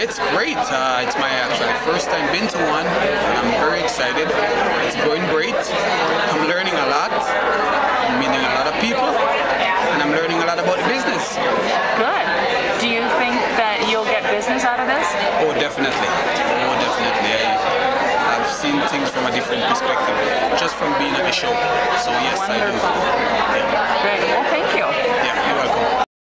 It's great. Uh, it's my actually first time been to one, and I'm very excited. It's going great. I'm learning a lot. I'm meeting a lot of people, and I'm learning a lot about the business. Good. Do you think that you'll get business out of this? Oh, definitely. Oh, definitely. I, I've seen things from a different perspective just from being at the show. So yes, I do.